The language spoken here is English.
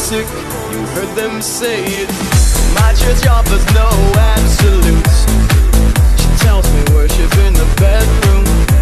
sick, you heard them say it. My church offers no absolutes. She tells me worship in the bedroom.